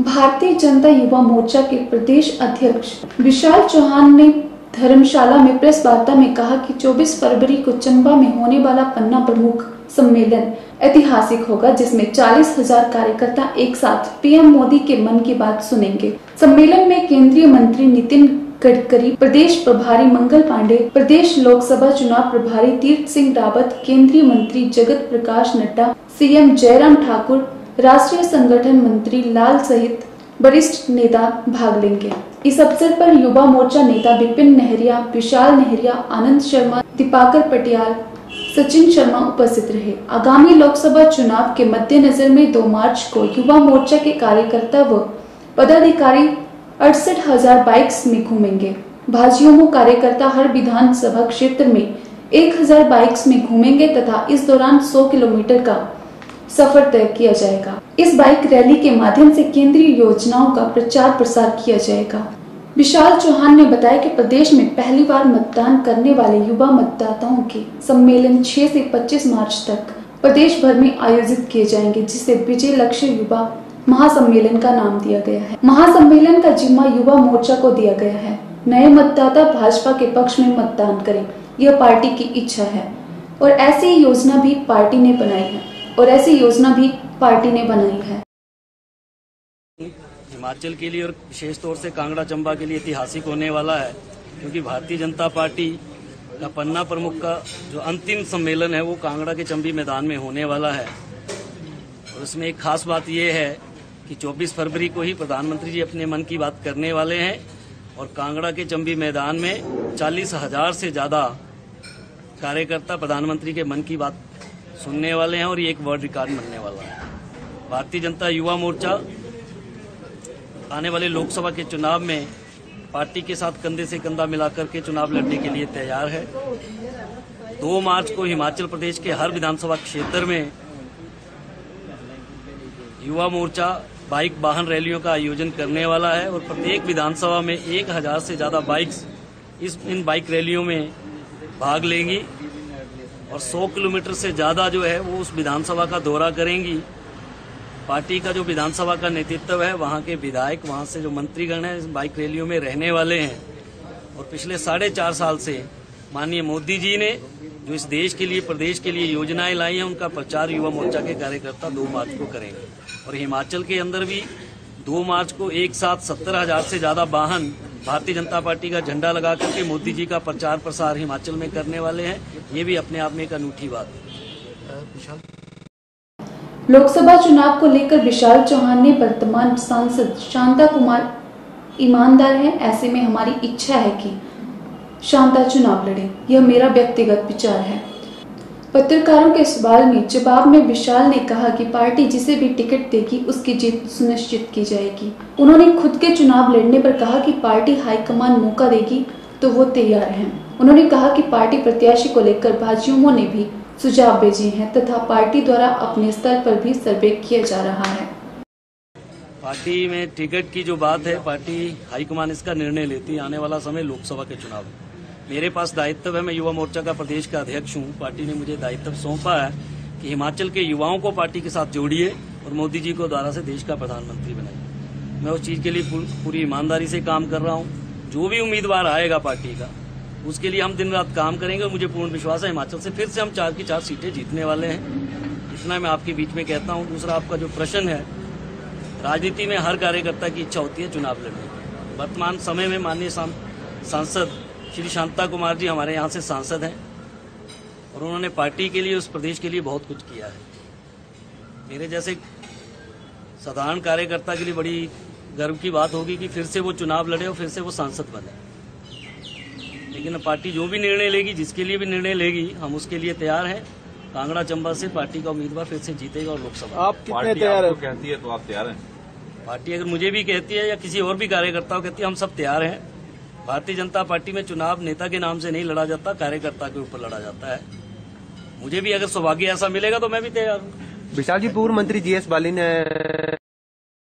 भारतीय जनता युवा मोर्चा के प्रदेश अध्यक्ष विशाल चौहान ने धर्मशाला में प्रेस वार्ता में कहा कि 24 फरवरी को चंबा में होने वाला पन्ना प्रमुख सम्मेलन ऐतिहासिक होगा, जिसमें चालीस हज़ार कार्यकर्ता एक साथ पीएम मोदी के मन की बात सुनेंगे। सम्मेलन में केंद्रीय मंत्री नितिन गडकरी, प्रदेश प्रभारी मंगल पांडे, प्रदेश लोकसभा चुनाव प्रभारी तीर्थ सिंह रावत, केंद्रीय मंत्री जगत प्रकाश नड्डा, सीएम जयराम ठाकुर राष्ट्रीय संगठन मंत्री लाल सहित वरिष्ठ नेता भाग लेंगे। इस अवसर पर युवा मोर्चा नेता विपिन नेहरिया, विशाल नेहरिया, आनंद शर्मा, दीपाकर पटियाल, सचिन शर्मा उपस्थित रहे। आगामी लोकसभा चुनाव के मद्देनजर में 2 मार्च को युवा मोर्चा के कार्यकर्ता व पदाधिकारी अड़सठ हज़ार बाइक्स में घूमेंगे। भाजयुमो कार्यकर्ता हर विधानसभा क्षेत्र में 1000 बाइक्स में घूमेंगे तथा इस दौरान 100 किलोमीटर का सफ़र तय किया जाएगा। इस बाइक रैली के माध्यम से केंद्रीय योजनाओं का प्रचार प्रसार किया जाएगा। विशाल चौहान ने बताया कि प्रदेश में पहली बार मतदान करने वाले युवा मतदाताओं के सम्मेलन 6 से 25 मार्च तक प्रदेश भर में आयोजित किए जाएँगे, जिसे विजय लक्ष्य युवा महासम्मेलन का नाम दिया गया है। महासम्मेलन का जिम्मा युवा मोर्चा को दिया गया है। नए मतदाता भाजपा के पक्ष में मतदान करें, यह पार्टी की इच्छा है और ऐसी योजना भी पार्टी ने बनाई है। और ऐसी योजना भी पार्टी ने बनाई है। हिमाचल के लिए और विशेष तौर से कांगड़ा चंबा के लिए ऐतिहासिक होने वाला है, क्योंकि भारतीय जनता पार्टी का पन्ना प्रमुख का जो अंतिम सम्मेलन है, वो कांगड़ा के चंबी मैदान में होने वाला है। और उसमें एक खास बात यह है कि 24 फरवरी को ही प्रधानमंत्री जी अपने मन की बात करने वाले हैं और कांगड़ा के चंबी मैदान में चालीस हज़ार से ज़्यादा कार्यकर्ता प्रधानमंत्री के मन की बात सुनने वाले हैं और एक वर्ल्ड रिकॉर्ड बनने वाला है। भारतीय जनता युवा मोर्चा आने वाले लोकसभा के चुनाव में पार्टी के साथ कंधे से कंधा मिलाकर के चुनाव लड़ने के लिए तैयार है। दो मार्च को हिमाचल प्रदेश के हर विधानसभा क्षेत्र में युवा मोर्चा बाइक वाहन रैलियों का आयोजन करने वाला है और प्रत्येक विधानसभा में एक हज़ार से ज़्यादा बाइक्स इस इन बाइक रैलियों में भाग लेंगी। और 100 किलोमीटर से ज़्यादा जो है वो उस विधानसभा का दौरा करेंगी। पार्टी का जो विधानसभा का नेतृत्व है, वहाँ के विधायक, वहाँ से जो मंत्रीगण हैं, बाइक रैलियों में रहने वाले हैं। और पिछले साढ़े चार साल से माननीय मोदी जी ने जो इस देश के लिए, प्रदेश के लिए योजनाएँ लाई हैं, उनका प्रचार युवा मोर्चा के कार्यकर्ता दो मार्च को करेंगे। और हिमाचल के अंदर भी दो मार्च को एक साथ सत्तर हज़ार से ज़्यादा वाहन भारतीय जनता पार्टी का झंडा लगा करके मोदी जी का प्रचार प्रसार हिमाचल में करने वाले हैं। ये भी अपने आप में एक अनूठी बात है। लोकसभा चुनाव को लेकर विशाल चौहान ने वर्तमान सांसद शांता कुमार ईमानदार हैं। ऐसे में हमारी इच्छा है कि शांता चुनाव लड़े। यह मेरा व्यक्तिगत विचार है। पत्रकारों के सवाल में जवाब में विशाल ने कहा कि पार्टी जिसे भी टिकट देगी उसकी जीत सुनिश्चित की जाएगी। उन्होंने खुद के चुनाव लड़ने पर कहा कि पार्टी हाईकमान मौका देगी तो वो तैयार हैं। उन्होंने कहा कि पार्टी प्रत्याशी को लेकर भाजयुमो ने भी सुझाव भेजे हैं तथा पार्टी द्वारा अपने स्तर पर भी सर्वे किया जा रहा है। पार्टी में टिकट की जो बात है, पार्टी हाईकमान इसका निर्णय लेती आने वाला समय लोकसभा के चुनाव मेरे पास दायित्व है, मैं युवा मोर्चा का प्रदेश का अध्यक्ष हूँ। पार्टी ने मुझे दायित्व सौंपा है कि हिमाचल के युवाओं को पार्टी के साथ जोड़िए और मोदी जी को द्वारा से देश का प्रधानमंत्री बनाइए। मैं उस चीज़ के लिए पूरी ईमानदारी से काम कर रहा हूँ। जो भी उम्मीदवार आएगा पार्टी का उसके लिए हम दिन रात काम करेंगे और मुझे पूर्ण विश्वास है हिमाचल से। फिर से हम चार की चार सीटें जीतने वाले हैं। इतना मैं आपके बीच में कहता हूँ। दूसरा आपका जो प्रश्न है, राजनीति में हर कार्यकर्ता की इच्छा होती है चुनाव लड़ने की। वर्तमान समय में माननीय सांसद श्री शांता कुमार जी हमारे यहाँ से सांसद हैं और उन्होंने पार्टी के लिए, उस प्रदेश के लिए बहुत कुछ किया है। मेरे जैसे साधारण कार्यकर्ता के लिए बड़ी गर्व की बात होगी कि फिर से वो चुनाव लड़े और फिर से वो सांसद बने। लेकिन पार्टी जो भी निर्णय लेगी जिसके लिए भी निर्णय लेगी हम उसके लिए तैयार हैं। कांगड़ा चंबा से पार्टी का उम्मीदवार फिर से जीतेगा और लोकसभा। आप कितने तैयार हैं? कहती है तो आप तैयार हैं। पार्टी अगर मुझे भी कहती है या किसी और भी कार्यकर्ता को कहती है हम सब तैयार हैं। भारतीय जनता पार्टी में चुनाव नेता के नाम से नहीं लड़ा जाता कार्यकर्ता के ऊपर लड़ा जाता है। मुझे भी अगर सौभाग्य ऐसा मिलेगा तो मैं भी तैयार हूँ। विशाल जी पूर्व मंत्री जी एस बाली ने